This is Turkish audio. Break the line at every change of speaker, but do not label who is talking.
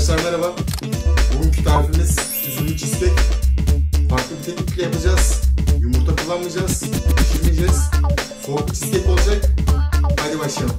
Arkadaşlar merhaba. Bugünkü tarifimiz üzümlü cheesecake. Farklı bir teknikle yapacağız. Yumurta kullanmayacağız, pişirmeyeceğiz. Soğuk cheesecake olacak. Hadi başlayalım.